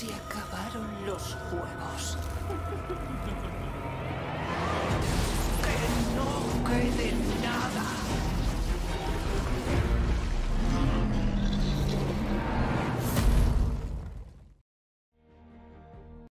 Se acabaron los juegos.